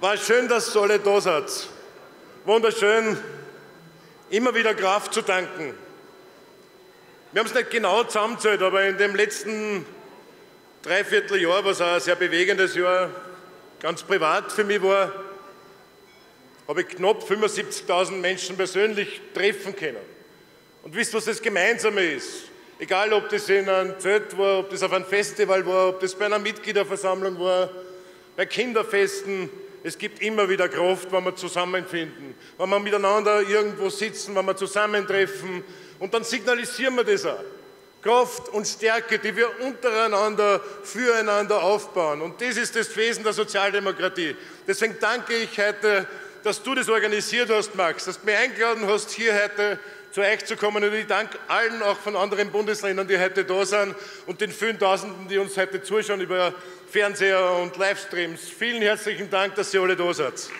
War schön, dass ihr alle da seid. Wunderschön, immer wieder Kraft zu tanken. Wir haben es nicht genau zusammengezählt, aber in dem letzten Dreivierteljahr, was auch ein sehr bewegendes Jahr ganz privat für mich war, habe ich knapp 75.000 Menschen persönlich treffen können. Und wisst, was das Gemeinsame ist? Egal, ob das in einem Zelt war, ob das auf einem Festival war, ob das bei einer Mitgliederversammlung war, bei Kinderfesten, es gibt immer wieder Kraft, wenn wir zusammenfinden, wenn wir miteinander irgendwo sitzen, wenn wir zusammentreffen und dann signalisieren wir das auch. Kraft und Stärke, die wir untereinander, füreinander aufbauen. Und das ist das Wesen der Sozialdemokratie. Deswegen danke ich heute, dass du das organisiert hast, Max, dass du mich eingeladen hast, hier heute zu euch zu kommen. Und ich danke allen auch von anderen Bundesländern, die heute da sind und den vielen Tausenden, die uns heute zuschauen über Fernseher und Livestreams. Vielen herzlichen Dank, dass ihr alle da seid.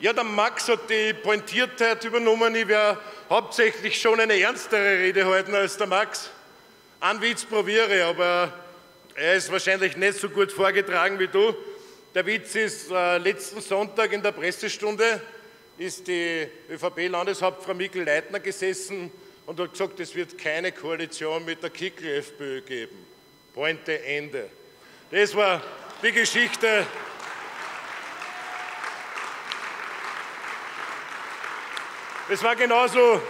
Ja, der Max hat die Pointiertheit übernommen. Ich werde hauptsächlich schon eine ernstere Rede halten als der Max. Ein Witz probiere, aber er ist wahrscheinlich nicht so gut vorgetragen wie du. Der Witz ist, äh, letzten Sonntag in der Pressestunde ist die ÖVP-Landeshauptfrau Mikkel Leitner gesessen und hat gesagt, es wird keine Koalition mit der Kickl-FPÖ geben. Pointe Ende. Das war die Geschichte. Es war genauso,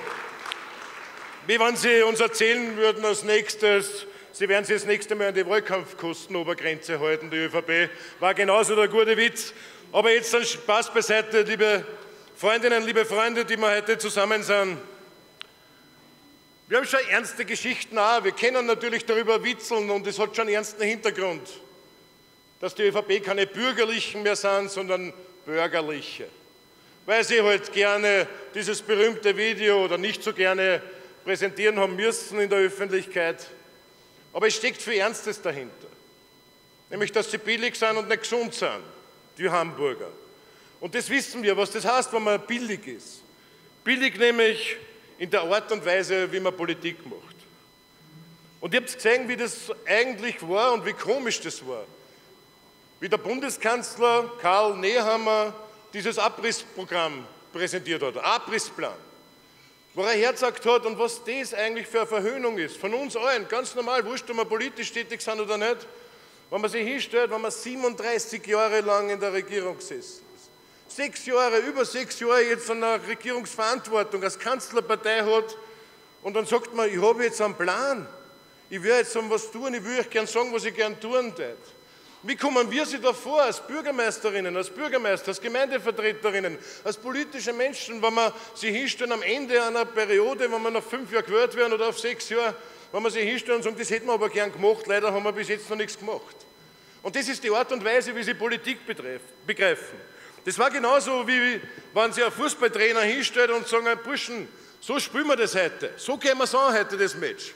wie wenn Sie uns erzählen würden als nächstes, Sie werden sich das nächste Mal an die Wahlkampfkostenobergrenze halten, die ÖVP. War genauso der gute Witz. Aber jetzt dann Spaß beiseite, liebe Freundinnen, liebe Freunde, die wir heute zusammen sind. Wir haben schon ernste Geschichten auch. Wir können natürlich darüber witzeln und es hat schon einen ernsten Hintergrund, dass die ÖVP keine Bürgerlichen mehr sind, sondern Bürgerliche. Weil sie halt gerne dieses berühmte Video oder nicht so gerne präsentieren haben müssen in der Öffentlichkeit. Aber es steckt viel Ernstes dahinter. Nämlich, dass sie billig sind und nicht gesund sind, die Hamburger. Und das wissen wir, was das heißt, wenn man billig ist. Billig nämlich in der Art und Weise, wie man Politik macht. Und ihr habt gesehen, wie das eigentlich war und wie komisch das war. Wie der Bundeskanzler Karl Nehammer dieses Abrissprogramm präsentiert hat, Abrissplan wo er hergesagt hat und was das eigentlich für eine Verhöhnung ist. Von uns allen, ganz normal, wurscht, ob wir politisch tätig sind oder nicht, wenn man sich hinstellt, wenn man 37 Jahre lang in der Regierung ist, sechs Jahre, über sechs Jahre jetzt an der Regierungsverantwortung als Kanzlerpartei hat und dann sagt man, ich habe jetzt einen Plan, ich will jetzt was tun, ich will euch gern sagen, was ich gern tun würde. Wie kommen wir sie da vor, als Bürgermeisterinnen, als Bürgermeister, als Gemeindevertreterinnen, als politische Menschen, wenn wir sie hinstellen am Ende einer Periode, wenn wir nach fünf Jahren gewählt werden oder auf sechs Jahre, wenn wir sie hinstellen und sagen, das hätten wir aber gern gemacht, leider haben wir bis jetzt noch nichts gemacht. Und das ist die Art und Weise, wie sie Politik begreifen. Das war genauso, wie wenn sie einen Fußballtrainer hinstellt und sagen, Burschen, so spielen wir das heute, so gehen wir es an heute, das Match.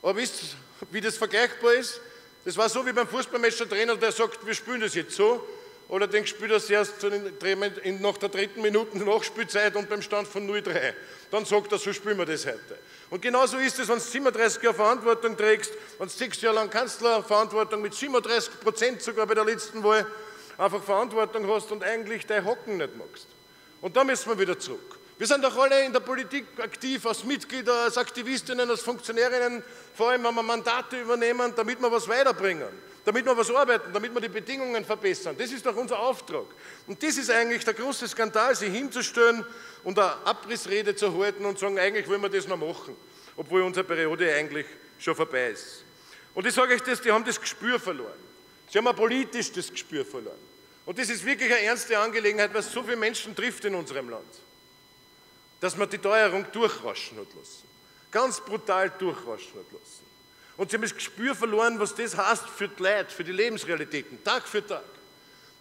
Aber wisst ihr, wie das vergleichbar ist? Das war so wie beim Fußballmatch-Trainer, der sagt, wir spielen das jetzt so. Oder den spielt er erst nach der dritten Minute Nachspielzeit und beim Stand von 0-3. Dann sagt er, so spielen wir das heute. Und genauso ist es, wenn du 37 Jahre Verantwortung trägst, wenn du sechs Jahre lang Kanzlerverantwortung mit 37 Prozent sogar bei der letzten Wahl einfach Verantwortung hast und eigentlich dein Hocken nicht magst. Und da müssen wir wieder zurück. Wir sind doch alle in der Politik aktiv, als Mitglieder, als Aktivistinnen, als Funktionärinnen, vor allem wenn wir Mandate übernehmen, damit wir was weiterbringen, damit wir was arbeiten, damit wir die Bedingungen verbessern. Das ist doch unser Auftrag. Und das ist eigentlich der große Skandal, sich hinzustellen und eine Abrissrede zu halten und sagen, eigentlich wollen wir das noch machen, obwohl unsere Periode eigentlich schon vorbei ist. Und ich sage euch das, die haben das Gespür verloren. Sie haben ein politisch das Gespür verloren. Und das ist wirklich eine ernste Angelegenheit, weil es so viele Menschen trifft in unserem Land dass man die Teuerung durchrauschen hat lassen. Ganz brutal durchrauschen hat lassen. Und sie haben das Gespür verloren, was das heißt für die Leute, für die Lebensrealitäten, Tag für Tag.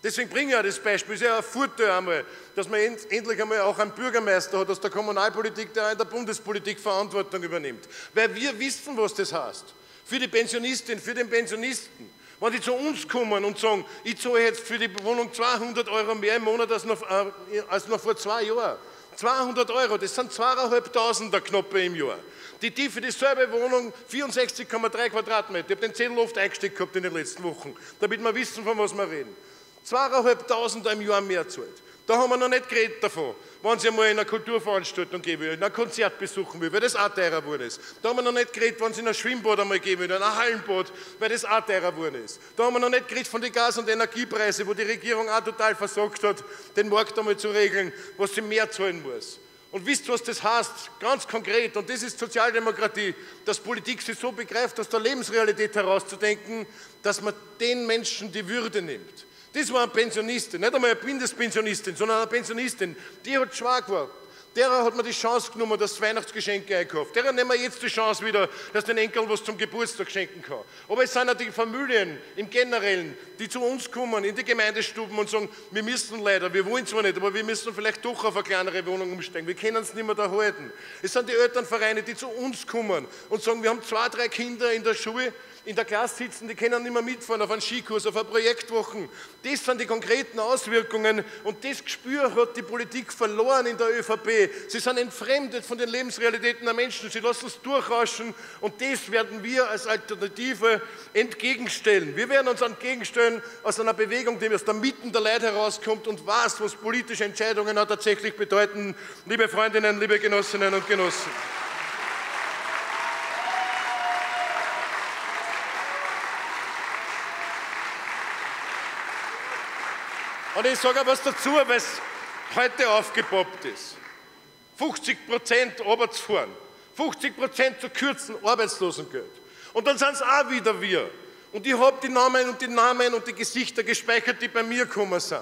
Deswegen bringe ich auch das Beispiel, es ist ja ein Vorteil einmal, dass man endlich einmal auch einen Bürgermeister hat aus der Kommunalpolitik, der auch in der Bundespolitik Verantwortung übernimmt. Weil wir wissen, was das heißt. Für die Pensionistin, für den Pensionisten. Wenn die zu uns kommen und sagen, ich zahle jetzt für die Wohnung 200 Euro mehr im Monat als noch, äh, als noch vor zwei Jahren, 200 Euro, das sind zweieinhalbtausender Knoppe im Jahr. Die für dieselbe Wohnung 64,3 Quadratmeter. Ich habe den Zettel oft eingesteckt gehabt in den letzten Wochen, damit wir wissen, von was wir reden. Zweieinhalbtausender im Jahr mehr zahlt. Da haben wir noch nicht geredet davon, wenn sie mal in einer Kulturveranstaltung gehen will, in ein Konzert besuchen will, weil das auch teurer geworden ist. Da haben wir noch nicht geredet, wenn sie in ein Schwimmbad einmal gehen will, in ein Hallenbad, weil das auch teurer geworden ist. Da haben wir noch nicht geredet von den Gas- und Energiepreisen, wo die Regierung auch total versagt hat, den Markt einmal zu regeln, was sie mehr zahlen muss. Und wisst, was das heißt? Ganz konkret, und das ist Sozialdemokratie, dass Politik sich so begreift, aus der Lebensrealität herauszudenken, dass man den Menschen die Würde nimmt. Das war eine Pensionistin, nicht einmal eine Bindespensionistin, sondern eine Pensionistin, die hat schwach geworden. Derer hat man die Chance genommen, dass Weihnachtsgeschenke einkauft. Derer nehmen wir jetzt die Chance wieder, dass den Enkeln was zum Geburtstag schenken kann. Aber es sind auch die Familien im Generellen, die zu uns kommen, in die Gemeindestuben und sagen, wir müssen leider, wir wollen zwar nicht, aber wir müssen vielleicht doch auf eine kleinere Wohnung umsteigen. Wir können es nicht mehr da halten. Es sind die Elternvereine, die zu uns kommen und sagen, wir haben zwei, drei Kinder in der Schule, in der Klasse sitzen, die können nicht mehr mitfahren auf einen Skikurs, auf eine Projektwochen. Das sind die konkreten Auswirkungen und das Gespür hat die Politik verloren in der ÖVP. Sie sind entfremdet von den Lebensrealitäten der Menschen, sie lassen es durchrauschen und das werden wir als Alternative entgegenstellen. Wir werden uns entgegenstellen aus einer Bewegung, die aus der Mitte der Leute herauskommt und weiß, was politische Entscheidungen auch tatsächlich bedeuten. Liebe Freundinnen, liebe Genossinnen und Genossen. Und ich sage was dazu, weil es heute aufgepoppt ist. 50 Prozent runterzufahren, 50 Prozent zu kürzen, Arbeitslosengeld. Und dann sind es auch wieder wir. Und ich habe die Namen und die Namen und die Gesichter gespeichert, die bei mir gekommen sind,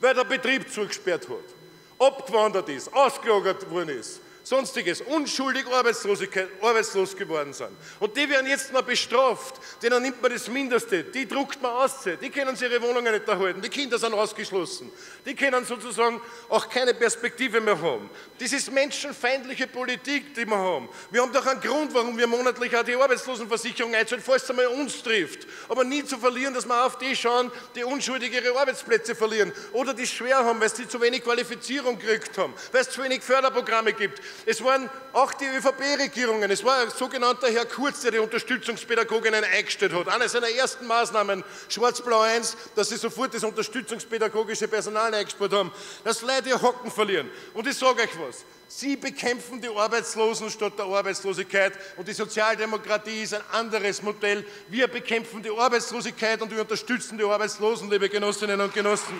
weil der Betrieb zugesperrt hat, abgewandert ist, ausgelagert worden ist, sonstiges, unschuldig arbeitslos geworden sind. Und die werden jetzt noch bestraft. Denen nimmt man das Mindeste. Die druckt man aus. Die können sich ihre Wohnungen nicht erhalten. Die Kinder sind ausgeschlossen. Die können sozusagen auch keine Perspektive mehr haben. Das ist menschenfeindliche Politik, die wir haben. Wir haben doch einen Grund, warum wir monatlich auch die Arbeitslosenversicherung einzahlen, falls es einmal uns trifft. Aber nie zu verlieren, dass wir auf die schauen, die unschuldig ihre Arbeitsplätze verlieren oder die schwer haben, weil sie zu wenig Qualifizierung gekriegt haben, weil es zu wenig Förderprogramme gibt. Es waren auch die ÖVP-Regierungen. Es war ein sogenannter Herr Kurz, der die Unterstützungspädagoginnen eingestellt hat. Eine seiner ersten Maßnahmen, Schwarz-Blau 1, dass sie sofort das unterstützungspädagogische Personal eingespielt haben, dass Leute ihr Hocken verlieren. Und ich sage euch was. Sie bekämpfen die Arbeitslosen statt der Arbeitslosigkeit und die Sozialdemokratie ist ein anderes Modell. Wir bekämpfen die Arbeitslosigkeit und wir unterstützen die Arbeitslosen, liebe Genossinnen und Genossen.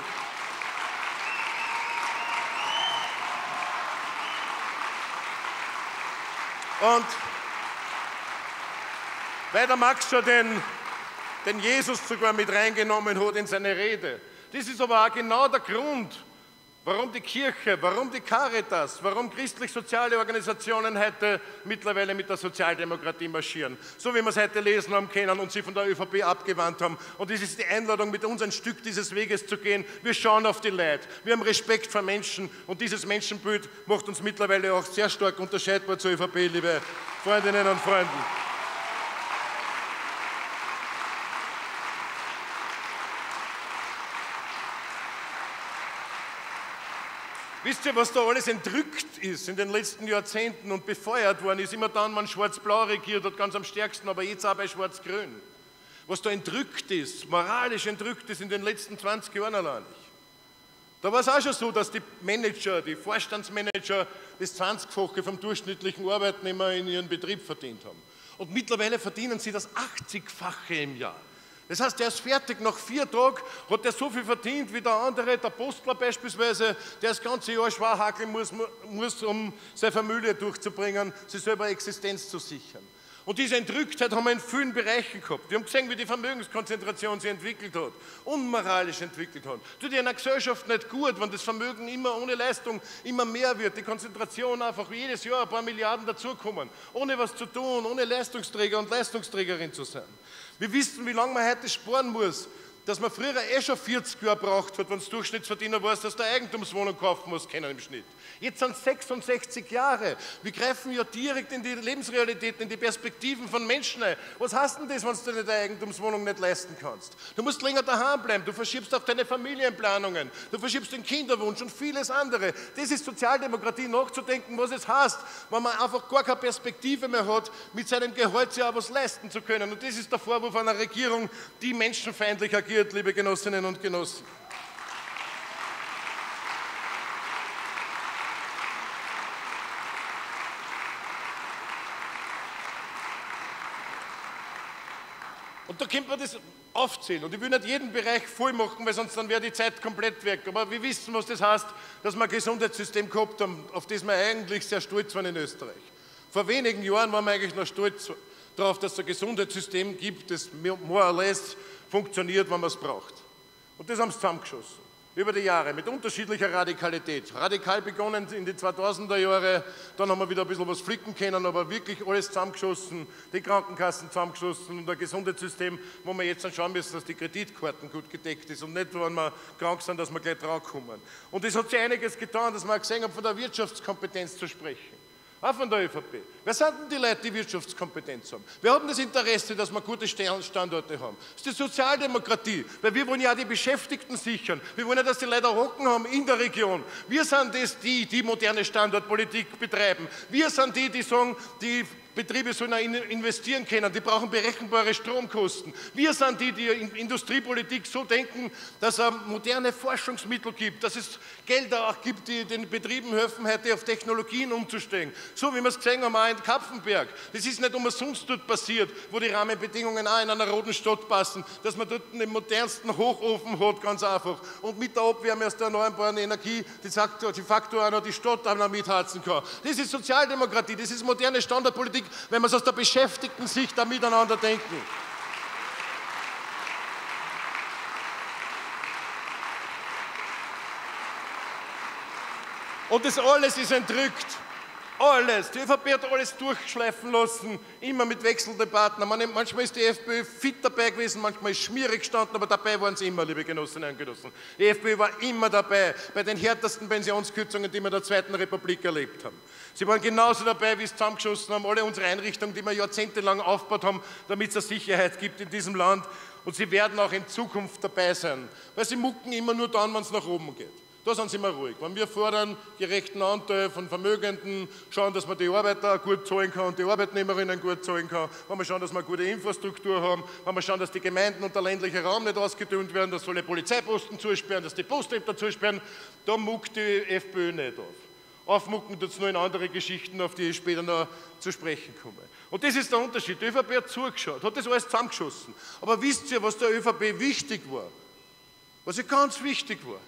Und weil der Max schon den, den Jesus sogar mit reingenommen hat in seine Rede. Das ist aber auch genau der Grund, warum die Kirche, warum die Caritas, warum christlich-soziale Organisationen heute mittlerweile mit der Sozialdemokratie marschieren. So wie wir es heute lesen haben können und sie von der ÖVP abgewandt haben. Und es ist die Einladung, mit uns ein Stück dieses Weges zu gehen. Wir schauen auf die Leute. Wir haben Respekt vor Menschen und dieses Menschenbild macht uns mittlerweile auch sehr stark unterscheidbar zur ÖVP, liebe Freundinnen und Freunde. Wisst ihr, was da alles entrückt ist in den letzten Jahrzehnten und befeuert worden ist? Immer dann, wenn Schwarz-Blau regiert hat, ganz am stärksten, aber jetzt auch bei Schwarz-Grün. Was da entrückt ist, moralisch entrückt ist in den letzten 20 Jahren allein. Da war es auch schon so, dass die Manager, die Vorstandsmanager das 20-fache vom durchschnittlichen Arbeitnehmer in ihrem Betrieb verdient haben. Und mittlerweile verdienen sie das 80-fache im Jahr. Das heißt, der ist fertig. Nach vier Tagen hat er so viel verdient wie der andere, der Postler beispielsweise, der das ganze Jahr schwer hackeln muss, muss, um seine Familie durchzubringen, sich selber Existenz zu sichern. Und diese Entrücktheit haben wir in vielen Bereichen gehabt. Wir haben gesehen, wie die Vermögenskonzentration sich entwickelt hat, unmoralisch entwickelt hat. Tut in einer Gesellschaft nicht gut, wenn das Vermögen immer ohne Leistung immer mehr wird, die Konzentration einfach jedes Jahr ein paar Milliarden dazukommen, ohne was zu tun, ohne Leistungsträger und Leistungsträgerin zu sein. Wir wissen, wie lange man heute sparen muss, dass man früher eh schon 40 Jahre braucht hat, wenn es Durchschnittsverdiener war, dass der Eigentumswohnung kaufen muss, kennen im Schnitt. Jetzt sind es 66 Jahre. Wir greifen ja direkt in die Lebensrealitäten, in die Perspektiven von Menschen ein. Was heißt denn das, wenn du deine Eigentumswohnung nicht leisten kannst? Du musst länger daheim bleiben, du verschiebst auch deine Familienplanungen, du verschiebst den Kinderwunsch und vieles andere. Das ist Sozialdemokratie, nachzudenken, was es heißt, wenn man einfach gar keine Perspektive mehr hat, mit seinem Gehalt auch was leisten zu können. Und das ist der Vorwurf einer Regierung, die menschenfeindlich agiert passiert, liebe Genossinnen und Genossen. Und da könnte man das aufzählen. Und ich will nicht jeden Bereich voll machen, weil sonst dann wäre die Zeit komplett weg. Aber wir wissen, was das heißt, dass wir ein Gesundheitssystem gehabt haben, auf das wir eigentlich sehr stolz waren in Österreich. Vor wenigen Jahren waren wir eigentlich noch stolz darauf, dass es ein Gesundheitssystem gibt, das more or less funktioniert, wenn man es braucht. Und das haben sie zusammengeschossen. Über die Jahre mit unterschiedlicher Radikalität. Radikal begonnen in die 2000er Jahre, dann haben wir wieder ein bisschen was flicken können, aber wirklich alles zusammengeschossen, die Krankenkassen zusammengeschossen und ein Gesundheitssystem, wo wir jetzt dann schauen müssen, dass die Kreditkarten gut gedeckt ist und nicht, wenn wir krank sind, dass wir gleich draufkommen. Und es hat sich einiges getan, dass wir gesehen haben, von der Wirtschaftskompetenz zu sprechen. Auch von der ÖVP. Wer sind denn die Leute, die Wirtschaftskompetenz haben? Wir haben das Interesse, dass wir gute Standorte haben. Das ist die Sozialdemokratie, weil wir wollen ja die Beschäftigten sichern. Wir wollen ja, dass die Leute Rocken haben in der Region. Wir sind das, die, die moderne Standortpolitik betreiben. Wir sind die, die sagen, die Betriebe sollen auch investieren können, die brauchen berechenbare Stromkosten. Wir sind die, die in Industriepolitik so denken, dass es moderne Forschungsmittel gibt, dass es Gelder auch gibt, die den Betrieben helfen, heute auf Technologien umzusteigen. So wie wir es gesehen haben, auch in Kapfenberg. Das ist nicht umsonst dort passiert, wo die Rahmenbedingungen auch in einer roten Stadt passen, dass man dort den modernsten Hochofen hat, ganz einfach. Und mit der Abwärme aus der erneuerbaren Energie, die sagt, die Faktor auch noch die Stadt auch noch mitheizen kann. Das ist Sozialdemokratie, das ist moderne Standardpolitik wenn wir es aus der Beschäftigten-Sicht da miteinander denken. Und das alles ist entrückt. Alles. Die ÖVP hat alles durchschleifen lassen, immer mit wechselnden Partnern. Manchmal ist die FPÖ fit dabei gewesen, manchmal ist schmierig gestanden, aber dabei waren sie immer, liebe Genossinnen und Genossen. Die FPÖ war immer dabei, bei den härtesten Pensionskürzungen, die wir in der Zweiten Republik erlebt haben. Sie waren genauso dabei, wie es zusammengeschossen haben, alle unsere Einrichtungen, die wir jahrzehntelang aufgebaut haben, damit es eine Sicherheit gibt in diesem Land. Und sie werden auch in Zukunft dabei sein, weil sie mucken immer nur dann, wenn es nach oben geht. Da sind sie immer ruhig. Wenn wir fordern, gerechten Anteil von Vermögenden, schauen, dass man die Arbeiter gut zahlen kann und die Arbeitnehmerinnen gut zahlen kann, wenn wir schauen, dass wir gute Infrastruktur haben, wenn wir schauen, dass die Gemeinden und der ländliche Raum nicht ausgedünnt werden, dass alle Polizeiposten zusperren, dass die Postämter zusperren, da muckt die FPÖ nicht auf. Aufmucken tut es nur in andere Geschichten, auf die ich später noch zu sprechen komme. Und das ist der Unterschied. Die ÖVP hat zugeschaut, hat das alles zusammengeschossen. Aber wisst ihr, was der ÖVP wichtig war? Was ihr ganz wichtig war?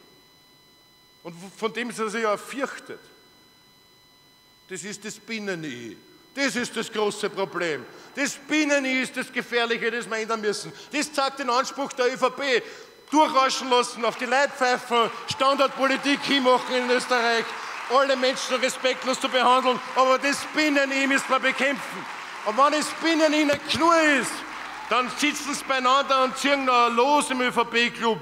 Und von dem sie sich ja fürchtet. Das ist das Binnen-I. Das ist das große Problem. Das Binnen-I ist das Gefährliche, das wir ändern müssen. Das zeigt den Anspruch der ÖVP. Durchrauschen lassen, auf die Leitpfeifen, Standardpolitik hinmachen in Österreich, alle Menschen respektlos zu behandeln, aber das Binnen-I müssen wir bekämpfen. Und wenn das Binnen-I nicht genug ist, dann sitzen sie beieinander und ziehen noch los im ÖVP-Club.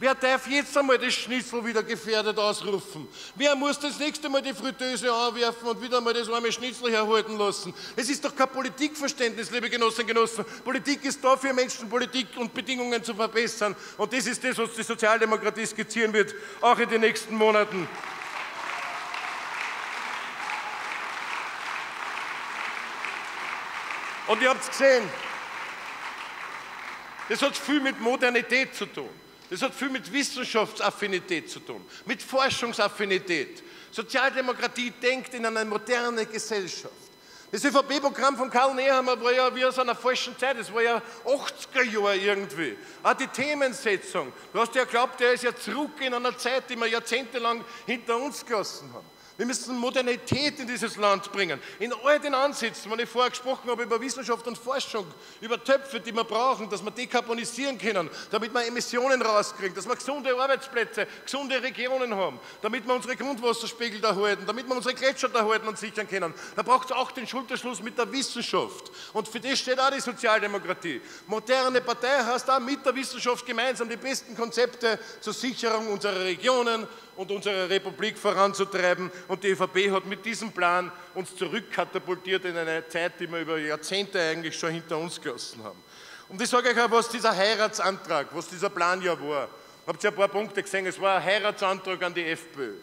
Wer darf jetzt einmal das Schnitzel wieder gefährdet ausrufen? Wer muss das nächste Mal die Fritteuse anwerfen und wieder mal das arme Schnitzel herhalten lassen? Es ist doch kein Politikverständnis, liebe Genossinnen und Genossen. Politik ist da für Menschen, Politik und Bedingungen zu verbessern. Und das ist das, was die Sozialdemokratie skizzieren wird, auch in den nächsten Monaten. Und ihr habt es gesehen, das hat viel mit Modernität zu tun. Das hat viel mit Wissenschaftsaffinität zu tun, mit Forschungsaffinität. Sozialdemokratie denkt in eine moderne Gesellschaft. Das ÖVP-Programm von Karl Nehammer war ja wie aus einer falschen Zeit, das war ja 80er Jahre irgendwie. Auch die Themensetzung. Du hast ja geglaubt, der ist ja zurück in einer Zeit, die wir jahrzehntelang hinter uns gelassen haben. Wir müssen Modernität in dieses Land bringen. In all den Ansätzen, wenn ich vorher gesprochen habe über Wissenschaft und Forschung, über Töpfe, die wir brauchen, dass wir dekarbonisieren können, damit wir Emissionen rauskriegen, dass wir gesunde Arbeitsplätze, gesunde Regionen haben, damit wir unsere Grundwasserspiegel erhalten, damit wir unsere Gletscher erhalten und sichern können. Da braucht es auch den Schulterschluss mit der Wissenschaft. Und für das steht auch die Sozialdemokratie. Moderne Partei heißt auch mit der Wissenschaft gemeinsam die besten Konzepte zur Sicherung unserer Regionen und unsere Republik voranzutreiben. Und die ÖVP hat mit diesem Plan uns zurückkatapultiert in eine Zeit, die wir über Jahrzehnte eigentlich schon hinter uns gelassen haben. Und ich sage euch auch, was dieser Heiratsantrag, was dieser Plan ja war. Habt ihr ein paar Punkte gesehen? Es war ein Heiratsantrag an die FPÖ.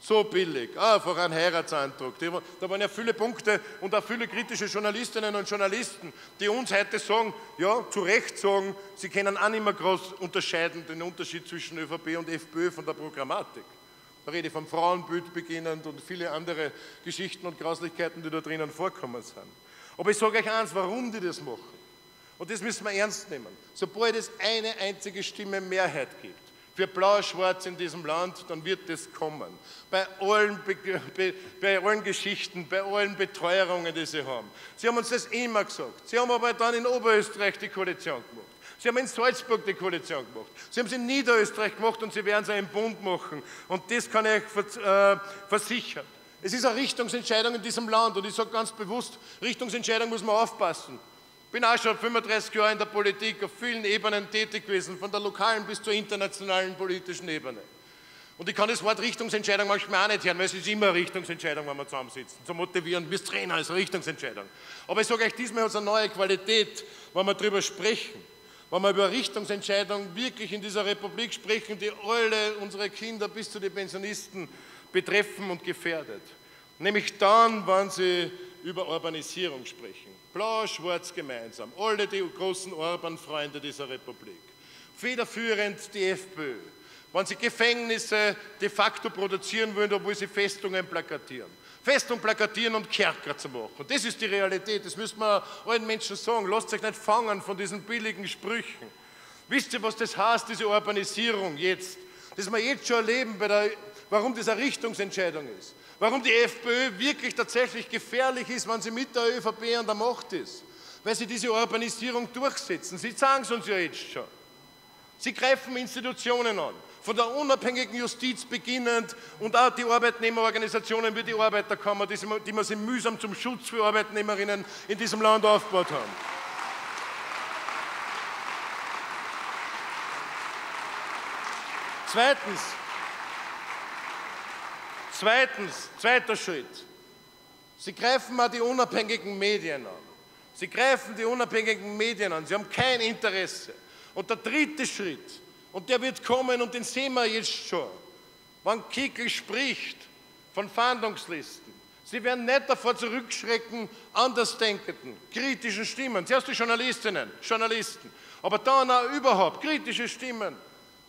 So billig, einfach ein Heiratsantrag. Da waren ja viele Punkte und auch viele kritische Journalistinnen und Journalisten, die uns heute sagen, ja, zu Recht sagen, sie können auch nicht mehr groß unterscheiden, den Unterschied zwischen ÖVP und FPÖ von der Programmatik. Da rede ich vom Frauenbild beginnend und viele andere Geschichten und Grauslichkeiten, die da drinnen vorkommen sind. Aber ich sage euch eins, warum die das machen. Und das müssen wir ernst nehmen. Sobald es eine einzige Stimme Mehrheit gibt, für Blau-Schwarz in diesem Land, dann wird es kommen. Bei allen, Be Be bei allen Geschichten, bei allen Beteuerungen, die sie haben. Sie haben uns das immer gesagt. Sie haben aber dann in Oberösterreich die Koalition gemacht. Sie haben in Salzburg die Koalition gemacht. Sie haben sie in Niederösterreich gemacht und sie werden es im Bund machen. Und das kann ich euch äh, versichern. Es ist eine Richtungsentscheidung in diesem Land und ich sage ganz bewusst, Richtungsentscheidung muss man aufpassen. Bin auch schon 35 Jahre in der Politik auf vielen Ebenen tätig gewesen, von der lokalen bis zur internationalen politischen Ebene. Und ich kann das Wort Richtungsentscheidung manchmal auch nicht hören, weil es ist immer eine Richtungsentscheidung, wenn wir zusammensitzen. Zu motivieren, wir Trainer ist eine Richtungsentscheidung. Aber ich sage euch, diesmal hat es eine neue Qualität, wenn wir darüber sprechen. Wenn wir über Richtungsentscheidungen wirklich in dieser Republik sprechen, die alle unsere Kinder bis zu den Pensionisten betreffen und gefährdet. Nämlich dann, wenn sie über Urbanisierung sprechen. Blau-Schwarz gemeinsam, alle die großen Orban-Freunde dieser Republik. Federführend die FPÖ. Wenn sie Gefängnisse de facto produzieren wollen, obwohl sie Festungen plakatieren. Festung plakatieren und Kerker zu machen. Das ist die Realität, das müssen wir allen Menschen sagen. Lasst euch nicht fangen von diesen billigen Sprüchen. Wisst ihr, was das heißt, diese Urbanisierung jetzt? Das wir jetzt schon erleben, der, warum das eine Richtungsentscheidung ist. Warum die FPÖ wirklich tatsächlich gefährlich ist, wenn sie mit der ÖVP an der Macht ist. Weil sie diese Urbanisierung durchsetzen. Sie sagen es uns ja jetzt schon. Sie greifen Institutionen an, von der unabhängigen Justiz beginnend und auch die Arbeitnehmerorganisationen wie die Arbeiterkammer, die, wir sie mühsam zum Schutz für Arbeitnehmerinnen in diesem Land aufgebaut haben. Zweitens, Zweitens, zweiter Schritt. Sie greifen mal die unabhängigen Medien an. Sie greifen die unabhängigen Medien an. Sie haben kein Interesse. Und der dritte Schritt, und der wird kommen und den sehen wir jetzt schon, wann Kickel spricht von Fahndungslisten. Sie werden nicht davor zurückschrecken, Andersdenkenden, kritischen Stimmen, zuerst die Journalistinnen, Journalisten, aber dann auch überhaupt kritische Stimmen,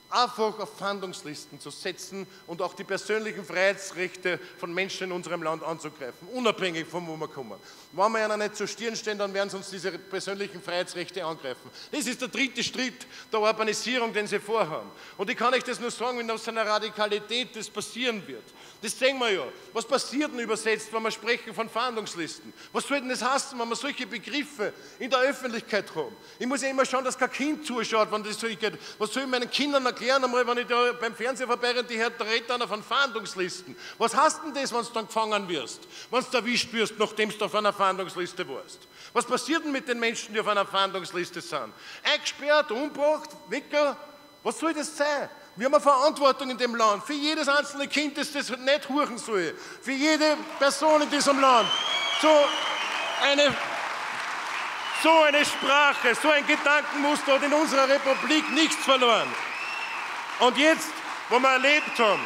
einfach auf Fahndungslisten zu setzen und auch die persönlichen Freiheitsrechte von Menschen in unserem Land anzugreifen, unabhängig von wo wir kommen. Wenn wir ihnen nicht zur Stirn stehen, dann werden sie uns diese persönlichen Freiheitsrechte angreifen. Das ist der dritte Schritt der Urbanisierung, den sie vorhaben. Und ich kann euch das nur sagen, wenn aus einer Radikalität das passieren wird. Das sehen wir ja. Was passiert denn übersetzt, wenn wir sprechen von Fahndungslisten? Was soll denn das heißen, wenn wir solche Begriffe in der Öffentlichkeit haben? Ich muss ja immer schauen, dass kein Kind zuschaut, wenn das so geht. Was soll ich meinen Kindern erklären, einmal, wenn ich da beim Fernseher vorbeirenne, die redet einer von Fahndungslisten. Was heißt denn das, wenn du dann gefangen wirst? Wenn du erwischt wirst, nachdem du auf einer Fahndungsliste warst? Was passiert denn mit den Menschen, die auf einer Fahndungsliste sind? Eingesperrt, umgebracht, Wecker? Was soll das sein? Wir haben eine Verantwortung in dem Land. Für jedes einzelne Kind, das das nicht huren soll. Für jede Person in diesem Land. So eine, so eine Sprache, so ein Gedankenmuster hat in unserer Republik nichts verloren. Und jetzt, wo wir erlebt haben,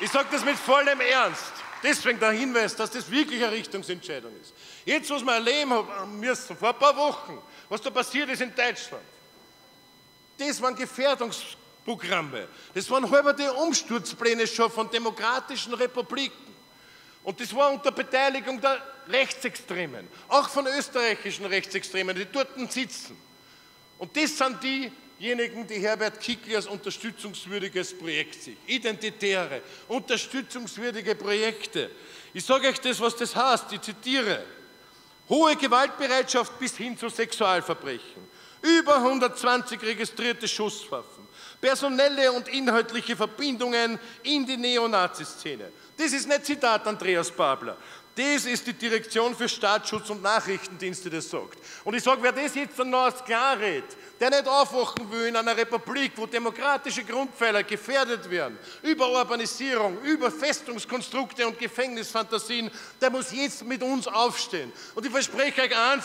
ich sage das mit vollem Ernst, deswegen der Hinweis, dass das wirklich eine Richtungsentscheidung ist. Jetzt, was wir erleben haben müssen, vor ein paar Wochen, was da passiert ist in Deutschland, das waren Gefährdungs Programme. Das waren halbe Umsturzpläne schon von demokratischen Republiken. Und das war unter Beteiligung der Rechtsextremen, auch von österreichischen Rechtsextremen, die dort sitzen. Und das sind die, diejenigen, die Herbert Kickl als unterstützungswürdiges Projekt sehen. Identitäre, unterstützungswürdige Projekte. Ich sage euch das, was das heißt. Ich zitiere. Hohe Gewaltbereitschaft bis hin zu Sexualverbrechen. Über 120 registrierte Schusswaffen. Personelle und inhaltliche Verbindungen in die Neonazi-Szene. Das ist nicht Zitat Andreas Babler. Das ist die Direktion für Staatsschutz und Nachrichtendienste, die das sagt. Und ich sage, wer das jetzt dann noch als klar redet, der nicht aufwachen will in einer Republik, wo demokratische Grundpfeiler gefährdet werden, über Urbanisierung, über Festungskonstrukte und Gefängnisfantasien, der muss jetzt mit uns aufstehen. Und ich verspreche euch eins,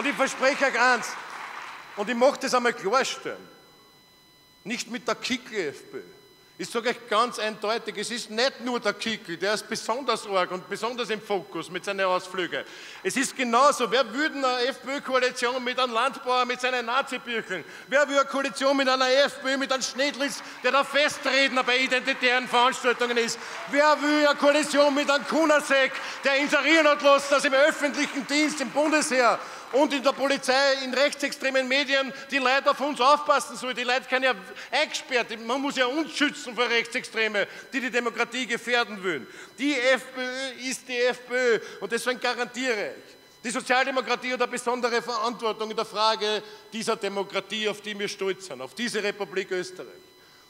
Und ich verspreche euch eins, und ich möchte das einmal klarstellen, nicht mit der Kickl-FPÖ. Ich sage euch ganz eindeutig, es ist nicht nur der Kickl, der ist besonders arg und besonders im Fokus mit seinen Ausflügen. Es ist genauso, wer würde eine FPÖ-Koalition mit einem Landbauer mit seinen Nazibücheln? Wer will eine Koalition mit einer FPÖ, mit einem Schnedlitz, der der Festredner bei identitären Veranstaltungen ist? Wer will eine Koalition mit einem Kunasek, der inserieren hat lassen, dass im öffentlichen Dienst, im Bundesheer und in der Polizei, in rechtsextremen Medien die Leute auf uns aufpassen sollen. Die Leute können ja eingesperrt, man muss ja uns schützen vor Rechtsextreme, die die Demokratie gefährden wollen. Die FPÖ ist die FPÖ und deswegen garantiere ich, die Sozialdemokratie hat eine besondere Verantwortung in der Frage dieser Demokratie, auf die wir stolz sind, auf diese Republik Österreich.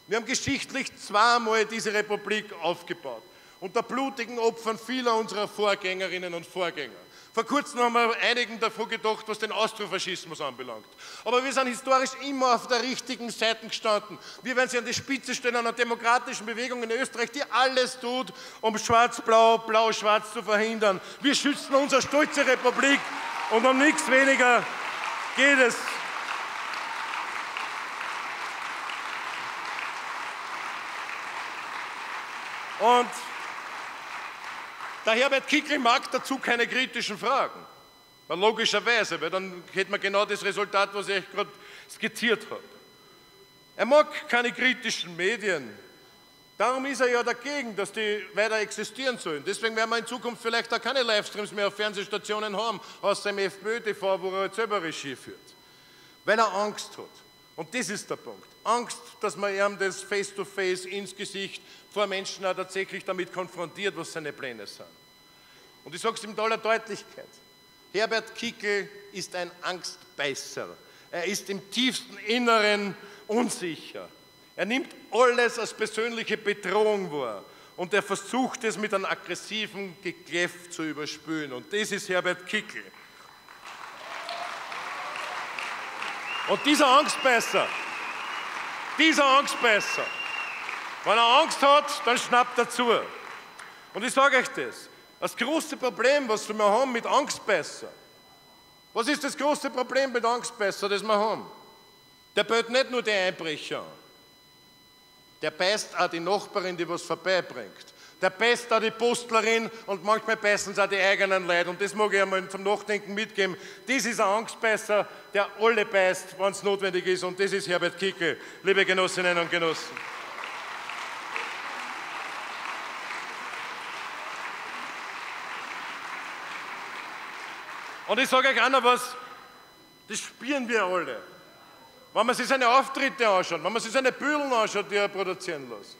Wir haben geschichtlich zweimal diese Republik aufgebaut, unter blutigen Opfern vieler unserer Vorgängerinnen und Vorgänger. Vor kurzem haben wir einigen davor gedacht, was den Austrofaschismus anbelangt. Aber wir sind historisch immer auf der richtigen Seite gestanden. Wir werden sie an die Spitze stellen einer demokratischen Bewegung in Österreich, die alles tut, um Schwarz-Blau, Blau-Schwarz zu verhindern. Wir schützen unsere stolze Republik und um nichts weniger geht es. Und der Herbert Kickl mag dazu keine kritischen Fragen. Logischerweise, weil dann hätte man genau das Resultat, was ich gerade skizziert habe. Er mag keine kritischen Medien. Darum ist er ja dagegen, dass die weiter existieren sollen. Deswegen werden wir in Zukunft vielleicht auch keine Livestreams mehr auf Fernsehstationen haben, aus dem FPÖ-TV, wo er jetzt selber Regie führt. Weil er Angst hat. Und das ist der Punkt. Angst, dass man ihm das Face-to-Face -face ins Gesicht vor Menschen auch tatsächlich damit konfrontiert, was seine Pläne sind. Und ich sage es in aller Deutlichkeit. Herbert Kickel ist ein Angstbeißer. Er ist im tiefsten Inneren unsicher. Er nimmt alles als persönliche Bedrohung wahr und er versucht es mit einem aggressiven Gekläff zu überspülen. Und das ist Herbert Kickel. Und dieser Angstbeißer, dieser Angstbeißer, wenn er Angst hat, dann schnappt er zu. Und ich sage euch das, das große Problem, was wir haben mit Angstbeißer, was ist das große Problem mit Angstbeißer, das wir haben? Der böt nicht nur die Einbrecher an, der beißt auch die Nachbarin, die was vorbeibringt. Der beißt auch die Postlerin und manchmal beißen sie auch die eigenen Leute. Und das mag ich einmal zum Nachdenken mitgeben. Das ist ein Angstbeißer, der alle beißt, wenn es notwendig ist. Und das ist Herbert Kickel, liebe Genossinnen und Genossen. Und ich sage euch auch noch was, das spüren wir alle. Wenn man sich seine Auftritte anschaut, wenn man sich seine Bühlen anschaut, die er produzieren lässt,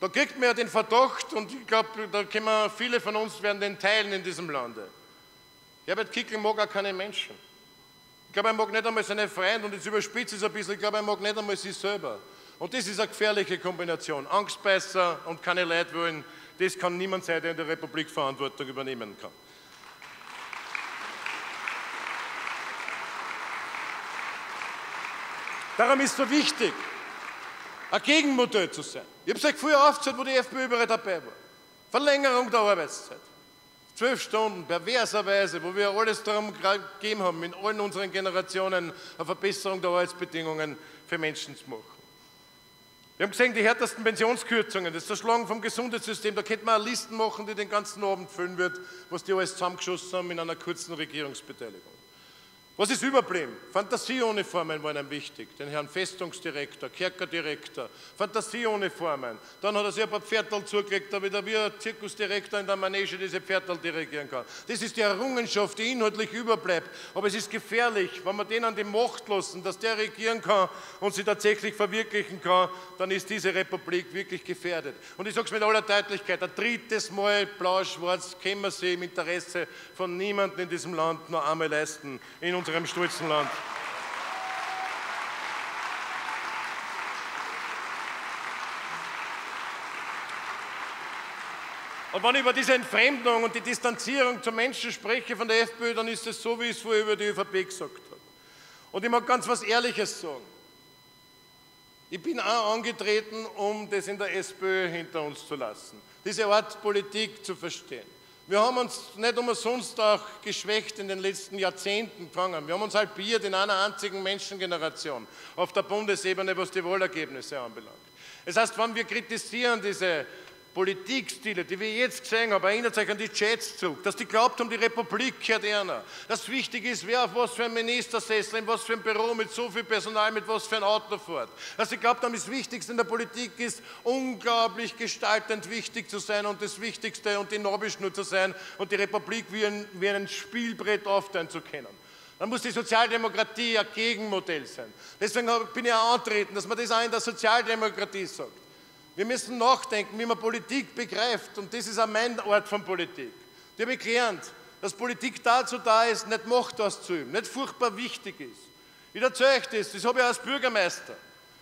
da kriegt man ja den Verdacht, und ich glaube, da können wir, viele von uns werden den teilen in diesem Lande. Herbert Kickl mag auch keine Menschen. Ich glaube, er mag nicht einmal seine Freunde, und jetzt überspitze ich es ein bisschen, ich glaube, er mag nicht einmal sich selber. Und das ist eine gefährliche Kombination. Angstbeißer und keine Leute wollen, das kann niemand sein, der in der Republik Verantwortung übernehmen kann. Darum ist so wichtig, ein Gegenmodell zu sein. Ich habe es euch früher aufgezählt, wo die FPÖ überall dabei war. Verlängerung der Arbeitszeit. Zwölf Stunden, perverserweise, wo wir alles darum gegeben haben, in allen unseren Generationen eine Verbesserung der Arbeitsbedingungen für Menschen zu machen. Wir haben gesehen, die härtesten Pensionskürzungen, das Zerschlagen vom Gesundheitssystem, da könnte man eine Listen machen, die den ganzen Abend füllen wird, was die alles zusammengeschossen haben in einer kurzen Regierungsbeteiligung. Was ist überblieben? Fantasieuniformen waren ihm wichtig. Den Herrn Festungsdirektor, Kerkerdirektor, Fantasieuniformen. Dann hat er sich ein paar Pferdl zugelegt, damit er wie ein Zirkusdirektor in der Manege diese Pferdl dirigieren kann. Das ist die Errungenschaft, die inhaltlich überbleibt. Aber es ist gefährlich, wenn wir den an die Macht lassen, dass der regieren kann und sie tatsächlich verwirklichen kann, dann ist diese Republik wirklich gefährdet. Und ich sage es mit aller Deutlichkeit, ein drittes Mal blau-schwarz können wir sie im Interesse von niemandem in diesem Land noch einmal leisten. In unserem stolzen Land. Und wenn ich über diese Entfremdung und die Distanzierung zum Menschen spreche von der FPÖ, dann ist es so, wie ich es vorher über die ÖVP gesagt habe. Und ich mag ganz was Ehrliches sagen. Ich bin auch angetreten, um das in der SPÖ hinter uns zu lassen, diese Art Politik zu verstehen. Wir haben uns nicht umsonst auch geschwächt in den letzten Jahrzehnten gefangen. Wir haben uns halbiert in einer einzigen Menschengeneration auf der Bundesebene, was die Wahlergebnisse anbelangt. Das heißt, wenn wir kritisieren diese Politikstile, die wir jetzt gesehen haben, erinnert euch an die Chats zurück, dass die glaubt haben, die Republik gehört einer, dass wichtig ist, wer auf was für ein Ministersessel, in was für ein Büro mit so viel Personal, mit was für ein Auto fährt. Dass sie glaubt haben, das Wichtigste in der Politik ist, unglaublich gestaltend wichtig zu sein und das Wichtigste und die Nabelschnur zu sein und die Republik wie ein, wie ein Spielbrett aufteilen zu können. Dann muss die Sozialdemokratie ein Gegenmodell sein. Deswegen bin ich auch antreten, dass man das auch in der Sozialdemokratie sagt. Wir müssen nachdenken, wie man Politik begreift. Und das ist auch mein Ort von Politik. Die habe ich gelernt, dass Politik dazu da ist, nicht Macht auszuüben, nicht furchtbar wichtig ist. Ich erzähle euch das, das habe ich als Bürgermeister.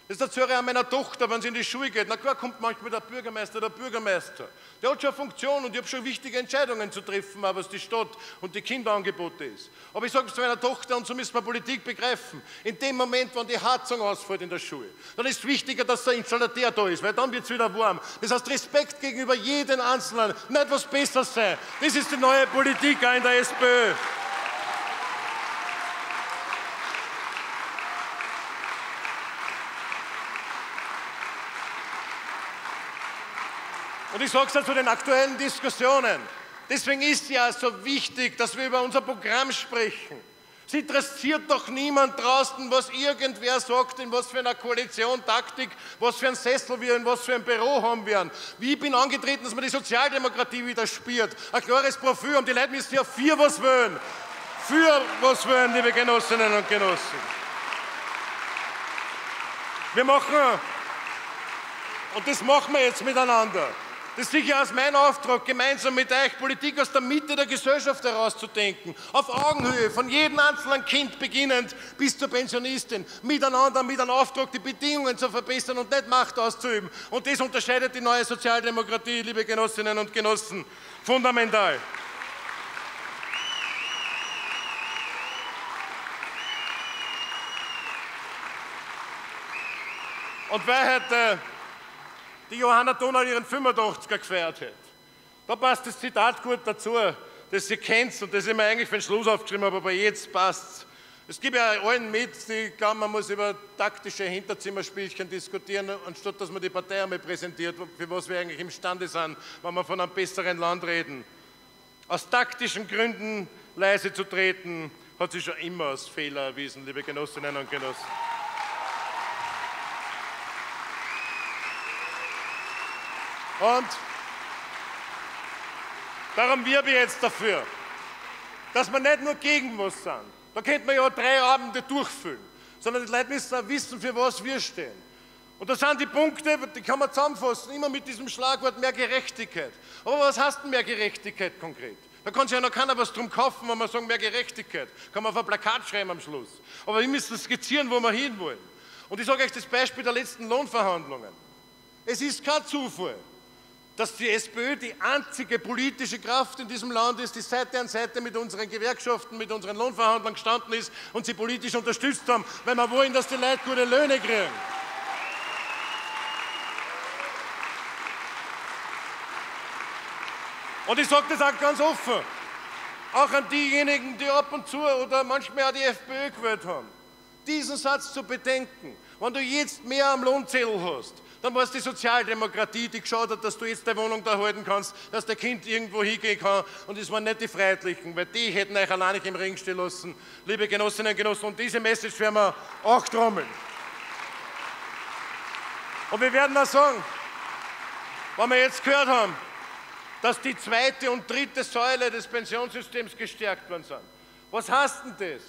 Das erzähle ich auch meiner Tochter, wenn sie in die Schule geht. Na klar kommt manchmal der Bürgermeister, der Bürgermeister. Der hat schon eine Funktion und ich habe schon wichtige Entscheidungen zu treffen, was die Stadt und die Kinderangebote ist. Aber ich sage es zu meiner Tochter und so müssen wir Politik begreifen. In dem Moment, wenn die Heizung ausfällt in der Schule, dann ist es wichtiger, dass der Installateur da ist, weil dann wird es wieder warm. Das heißt, Respekt gegenüber jedem Einzelnen, nicht was Besseres sein. Das ist die neue Politik auch in der SPÖ. Und ich sage es ja zu den aktuellen Diskussionen. Deswegen ist ja so wichtig, dass wir über unser Programm sprechen. Es interessiert doch niemand draußen, was irgendwer sagt, in was für einer Koalition, Taktik, was für ein Sessel wir in was für ein Büro haben werden. Wie bin angetreten, dass man die Sozialdemokratie wieder spürt. Ein klares Profil und die Leute müssen ja für was wählen. Für was wählen, liebe Genossinnen und Genossen. Wir machen, und das machen wir jetzt miteinander. Das ist sicher aus mein Auftrag, gemeinsam mit euch Politik aus der Mitte der Gesellschaft herauszudenken. Auf Augenhöhe, von jedem einzelnen Kind beginnend bis zur Pensionistin. Miteinander, mit einem Auftrag, die Bedingungen zu verbessern und nicht Macht auszuüben. Und das unterscheidet die neue Sozialdemokratie, liebe Genossinnen und Genossen, fundamental. Und wer hätte die Johanna Donau ihren 85er gefeiert hat. Da passt das Zitat gut dazu, das sie kennt und das ich mir eigentlich für den Schluss aufgeschrieben habe, aber jetzt passt es. Es gibt ja allen mit, die glauben, man muss über taktische Hinterzimmerspielchen diskutieren, anstatt dass man die Partei einmal präsentiert, für was wir eigentlich imstande sind, wenn wir von einem besseren Land reden. Aus taktischen Gründen leise zu treten, hat sich schon immer als Fehler erwiesen, liebe Genossinnen und Genossen. Und darum wirbe ich jetzt dafür, dass wir nicht nur gegen was sind. Da könnte man ja drei Abende durchfüllen, sondern die Leute müssen auch wissen, für was wir stehen. Und das sind die Punkte, die kann man zusammenfassen, immer mit diesem Schlagwort mehr Gerechtigkeit. Aber was heißt denn mehr Gerechtigkeit konkret? Da kann sich ja noch keiner was drum kaufen, wenn wir sagen, mehr Gerechtigkeit. Kann man auf ein Plakat schreiben am Schluss. Aber wir müssen skizzieren, wo wir hinwollen. Und ich sage euch das Beispiel der letzten Lohnverhandlungen. Es ist kein Zufall, dass die SPÖ die einzige politische Kraft in diesem Land ist, die Seite an Seite mit unseren Gewerkschaften, mit unseren Lohnverhandlern gestanden ist und sie politisch unterstützt haben, weil wir wollen, dass die Leute gute Löhne kriegen. Und ich sage das auch ganz offen, auch an diejenigen, die ab und zu oder manchmal auch die FPÖ gewählt haben. Diesen Satz zu bedenken, wenn du jetzt mehr am Lohnzettel hast, dann war es die Sozialdemokratie, die geschaut hat, dass du jetzt deine Wohnung da halten kannst, dass der Kind irgendwo hingehen kann. Und es waren nicht die Freiheitlichen, weil die hätten euch allein nicht im Ring stehen lassen, liebe Genossinnen und Genossen. Und diese Message werden wir auch trommeln. Und wir werden auch sagen, wenn wir jetzt gehört haben, dass die zweite und dritte Säule des Pensionssystems gestärkt worden sind. Was heißt denn das?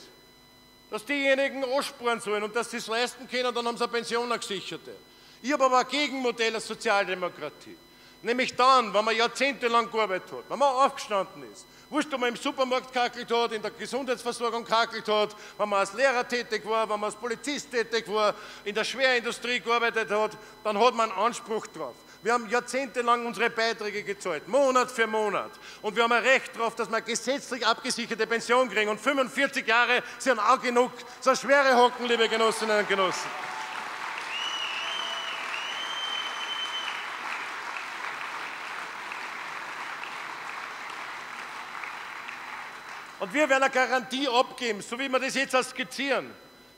Dass diejenigen ansparen sollen und dass sie es leisten können, dann haben sie eine Pension gesicherte. Ich habe aber ein Gegenmodell der Sozialdemokratie. Nämlich dann, wenn man jahrzehntelang gearbeitet hat, wenn man aufgestanden ist, wurscht, ob man im Supermarkt kakelt hat, in der Gesundheitsversorgung kakelt hat, wenn man als Lehrer tätig war, wenn man als Polizist tätig war, in der Schwerindustrie gearbeitet hat, dann hat man einen Anspruch drauf. Wir haben jahrzehntelang unsere Beiträge gezahlt, Monat für Monat. Und wir haben ein Recht darauf, dass wir gesetzlich abgesicherte Pension kriegen. Und 45 Jahre sind auch genug. So schwere Hocken, liebe Genossinnen und Genossen. Und wir werden eine Garantie abgeben, so wie wir das jetzt skizzieren,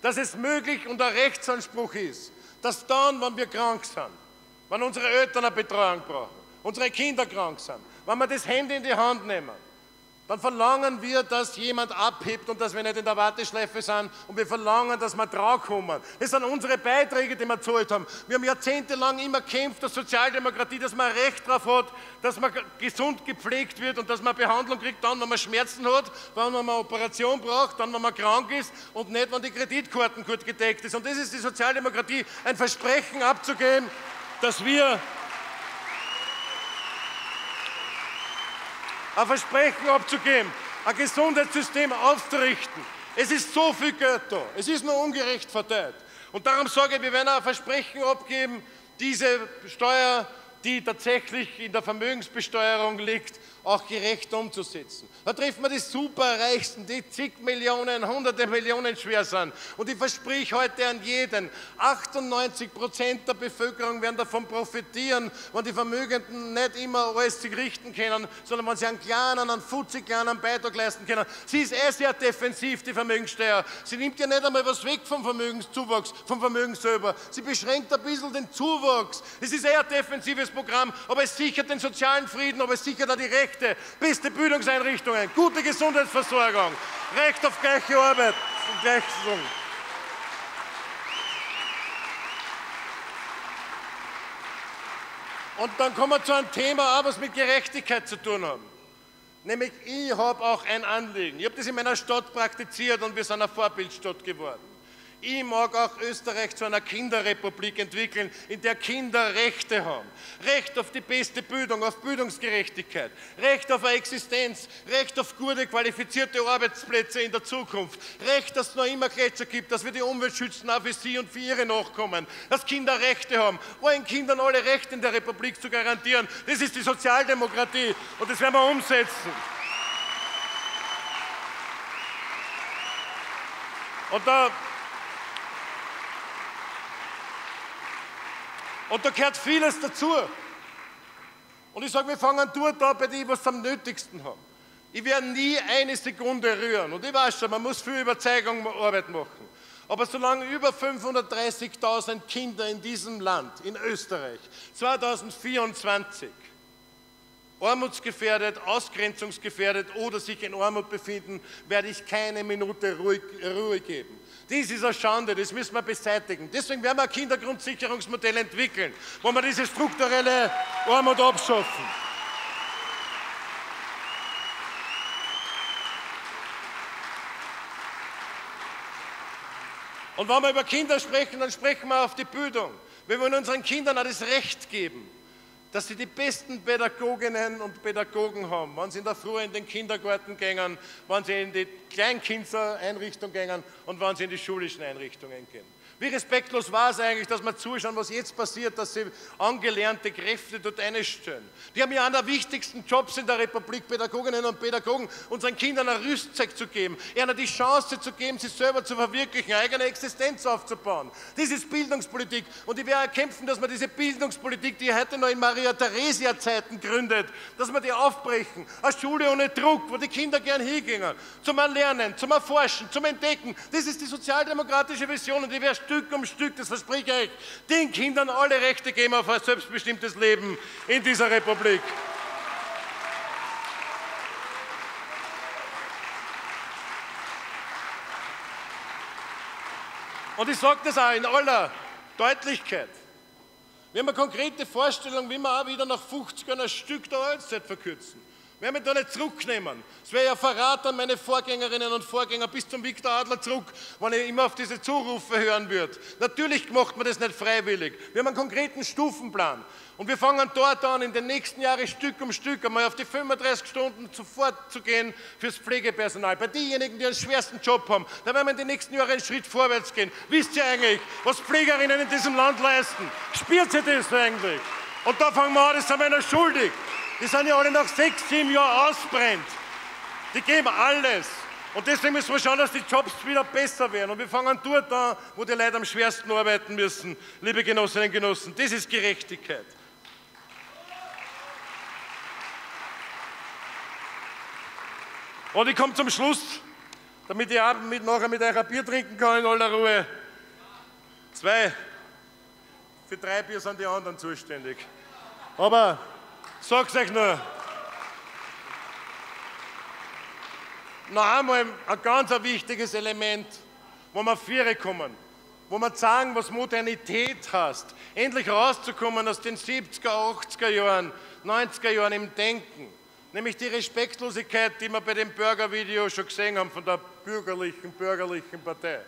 dass es möglich und ein Rechtsanspruch ist, dass dann, wenn wir krank sind, wenn unsere Eltern eine Betreuung brauchen, unsere Kinder krank sind, wenn wir das Handy in die Hand nehmen, dann verlangen wir, dass jemand abhebt und dass wir nicht in der Warteschleife sind und wir verlangen, dass wir draufkommen. Das sind unsere Beiträge, die wir gezahlt haben. Wir haben jahrzehntelang immer gekämpft, dass Sozialdemokratie, dass man Recht darauf hat, dass man gesund gepflegt wird und dass man Behandlung kriegt, dann, wenn man Schmerzen hat, dann, wenn man eine Operation braucht, dann, wenn man krank ist und nicht, wenn die Kreditkarten gut gedeckt ist. Und das ist die Sozialdemokratie, ein Versprechen abzugeben, dass wir ein Versprechen abzugeben, ein Gesundheitssystem aufzurichten. Es ist so viel Geld da. Es ist nur ungerecht verteilt. Und darum sage ich, wir werden ein Versprechen abgeben, diese Steuer die tatsächlich in der Vermögensbesteuerung liegt, auch gerecht umzusetzen. Da treffen wir die Superreichsten, die zig Millionen, hunderte Millionen schwer sind. Und ich versprich heute an jeden, 98 Prozent der Bevölkerung werden davon profitieren, wenn die Vermögenden nicht immer alles sich richten können, sondern wenn sie einen kleinen, einen futzig kleinen Beitrag leisten können. Sie ist eh sehr defensiv, die Vermögenssteuer. Sie nimmt ja nicht einmal was weg vom Vermögenszuwachs, vom Vermögen selber. Sie beschränkt ein bisschen den Zuwachs. Es ist eher defensives Programm, aber es sichert den sozialen Frieden, aber es sichert auch die Rechte, beste Bildungseinrichtungen, gute Gesundheitsversorgung, Recht auf gleiche Arbeit und Leistung. Und dann kommen wir zu einem Thema, was mit Gerechtigkeit zu tun hat. Nämlich, ich habe auch ein Anliegen. Ich habe das in meiner Stadt praktiziert und wir sind eine Vorbildstadt geworden. Ich mag auch Österreich zu einer Kinderrepublik entwickeln, in der Kinder Rechte haben. Recht auf die beste Bildung, auf Bildungsgerechtigkeit, Recht auf eine Existenz, Recht auf gute, qualifizierte Arbeitsplätze in der Zukunft, Recht, dass es noch immer Gletscher gibt, dass wir die Umwelt schützen, auch für sie und für ihre Nachkommen, dass Kinder Rechte haben, allen Kindern alle Rechte in der Republik zu garantieren. Das ist die Sozialdemokratie und das werden wir umsetzen. Und da Und da gehört vieles dazu. Und ich sage, wir fangen dort an bei denen, was am nötigsten haben. Ich werde nie eine Sekunde rühren. Und ich weiß schon, man muss viel Überzeugung Arbeit machen. Aber solange über 530.000 Kinder in diesem Land, in Österreich, 2024 armutsgefährdet, ausgrenzungsgefährdet oder sich in Armut befinden, werde ich keine Minute Ruhe geben. Dies ist eine Schande, das müssen wir beseitigen. Deswegen werden wir ein Kindergrundsicherungsmodell entwickeln, wo wir diese strukturelle Armut abschaffen. Und wenn wir über Kinder sprechen, dann sprechen wir auf die Bildung. Wir wollen unseren Kindern auch das Recht geben, dass sie die besten Pädagoginnen und Pädagogen haben, wenn sie in der Früh in den Kindergarten gehen, wenn sie in die Kleinkindeinrichtung gehen und wenn sie in die schulischen Einrichtungen gehen. Wie respektlos war es eigentlich, dass wir zuschauen, was jetzt passiert, dass sie angelernte Kräfte dort einstellen. Die haben ja einen der wichtigsten Jobs in der Republik, Pädagoginnen und Pädagogen, unseren Kindern ein Rüstzeug zu geben, ihnen die Chance zu geben, sich selber zu verwirklichen, eigene Existenz aufzubauen. Das ist Bildungspolitik. Und ich werde kämpfen, dass wir diese Bildungspolitik, die heute noch in Maria Theresia Zeiten gründet, dass wir die aufbrechen. Eine Schule ohne Druck, wo die Kinder gern hingehen, zum Erlernen, zum Erforschen, zum Entdecken. Das ist die sozialdemokratische Vision und die werde Stück um Stück, das verspreche ich euch, den Kindern alle Rechte geben auf ein selbstbestimmtes Leben in dieser Republik. Und ich sage das auch in aller Deutlichkeit. Wir haben eine konkrete Vorstellung, wie wir auch wieder nach 50 Jahren ein Stück der Arbeitszeit verkürzen. Werden da nicht zurücknehmen. Es wäre ja Verrat an meine Vorgängerinnen und Vorgänger bis zum Viktor Adler zurück, wenn ich immer auf diese Zurufe hören würde. Natürlich macht man das nicht freiwillig. Wir haben einen konkreten Stufenplan. Und wir fangen dort an, in den nächsten Jahren Stück um Stück einmal auf die 35 Stunden sofort zu gehen fürs Pflegepersonal. Bei denjenigen, die einen schwersten Job haben, da werden wir in den nächsten Jahren einen Schritt vorwärts gehen. Wisst ihr eigentlich, was Pflegerinnen in diesem Land leisten? Spürt ihr das eigentlich? Und da fangen wir an, das sind wir schuldig. Die sind ja alle nach sechs, sieben Jahren ausbrennt. Die geben alles. Und deswegen müssen wir schauen, dass die Jobs wieder besser werden. Und wir fangen dort an, wo die Leute am schwersten arbeiten müssen, liebe Genossinnen und Genossen. Das ist Gerechtigkeit. Und ich komme zum Schluss, damit ich abend mit, nachher mit euch ein Bier trinken kann in aller Ruhe. Zwei. Für drei Bier sind die anderen zuständig. Aber Sag's euch nur. Noch einmal ein ganz wichtiges Element, wo wir Viere kommen, wo wir sagen, was Modernität heißt. Endlich rauszukommen aus den 70er, 80er Jahren, 90er Jahren im Denken. Nämlich die Respektlosigkeit, die wir bei dem Bürgervideo schon gesehen haben von der bürgerlichen, bürgerlichen Partei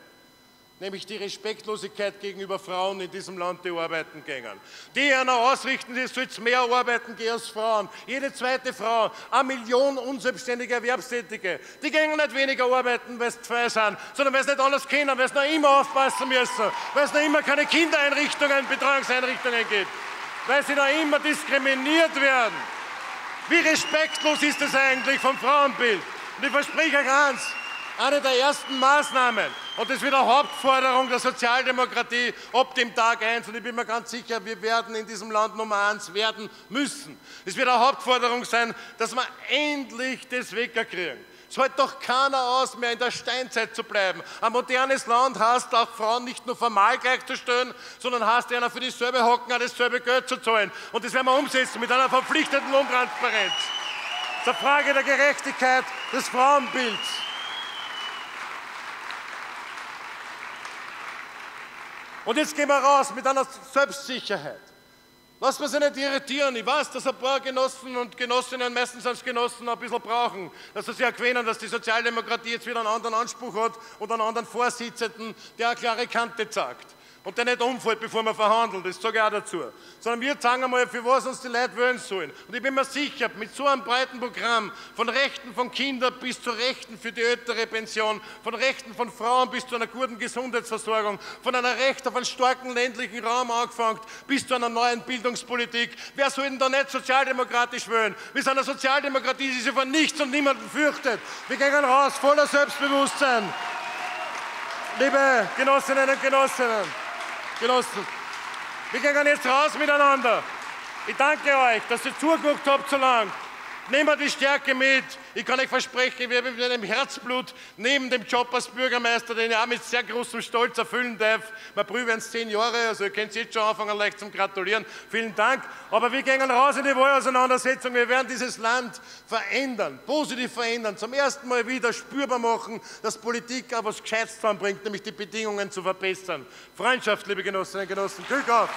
nämlich die Respektlosigkeit gegenüber Frauen in diesem Land, die arbeiten gehen. Die einer ausrichten, die soll mehr arbeiten gehen als Frauen. Jede zweite Frau, eine Million unselbstständige Erwerbstätige, die gehen nicht weniger arbeiten, weil sie zwei sind, sondern weil sie nicht alles kennen, weil sie noch immer aufpassen müssen, weil es noch immer keine Kindereinrichtungen, Betreuungseinrichtungen gibt, weil sie noch immer diskriminiert werden. Wie respektlos ist das eigentlich vom Frauenbild? Und ich verspreche euch eins, eine der ersten Maßnahmen, und das wird eine Hauptforderung der Sozialdemokratie ab dem Tag 1. Und ich bin mir ganz sicher, wir werden in diesem Land Nummer 1 werden müssen. Es wird eine Hauptforderung sein, dass wir endlich das wegkriegen. Es hält doch keiner aus, mehr in der Steinzeit zu bleiben. Ein modernes Land heißt auch Frauen nicht nur formal gleichzustellen, sondern heißt einer für dieselbe Hocken auch dasselbe Geld zu zahlen. Und das werden wir umsetzen mit einer verpflichtenden Lohntransparenz. Es ist eine Frage der Gerechtigkeit des Frauenbilds. Und jetzt gehen wir raus mit einer Selbstsicherheit. Lass wir sie nicht irritieren. Ich weiß, dass ein paar Genossen und Genossinnen, meistens als Genossen, ein bisschen brauchen, dass sie sich erquänen, dass die Sozialdemokratie jetzt wieder einen anderen Anspruch hat und einen anderen Vorsitzenden, der eine klare Kante zeigt und der nicht umfällt, bevor wir verhandeln, das sage ich auch dazu. Sondern wir sagen einmal, für was uns die Leute wählen sollen. Und ich bin mir sicher, mit so einem breiten Programm, von Rechten von Kindern bis zu Rechten für die ältere Pension, von Rechten von Frauen bis zu einer guten Gesundheitsversorgung, von einer Recht auf einen starken ländlichen Raum angefangen bis zu einer neuen Bildungspolitik. Wer soll denn da nicht sozialdemokratisch wählen? Wir sind eine Sozialdemokratie, die sich vor nichts und niemanden fürchtet. Wir gehen raus, voller Selbstbewusstsein. Liebe Genossinnen und Genossinnen, Genossen. Wir gehen jetzt raus miteinander. Ich danke euch, dass ihr zugeguckt habt so lange. Nehmt die Stärke mit. Ich kann euch versprechen, ich werde mit einem Herzblut neben dem Job als Bürgermeister, den ich auch mit sehr großem Stolz erfüllen darf. Wir prüfen es zehn Jahre, also ihr könnt jetzt schon anfangen, leicht zum Gratulieren. Vielen Dank. Aber wir gehen raus in die Wahlauseinandersetzung. Wir werden dieses Land verändern, positiv verändern. Zum ersten Mal wieder spürbar machen, dass Politik auch was Gescheites zusammenbringt, nämlich die Bedingungen zu verbessern. Freundschaft, liebe Genossinnen und Genossen. Glück auf!